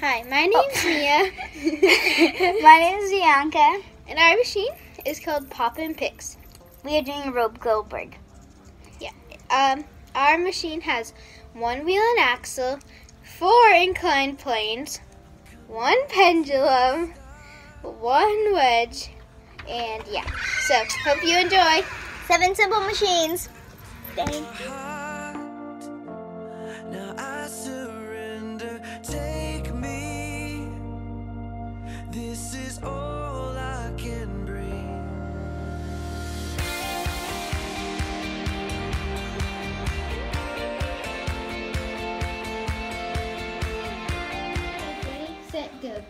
Hi, my name's Mia. My name is Bianca. and our machine is called Poppin' Picks. We are doing a Rube Goldberg. Yeah. Um, our machine has one wheel and axle, four inclined planes, one pendulum, one wedge, and yeah. So, hope you enjoy. Seven simple machines. heart. This is all I can bring Okay, set, go.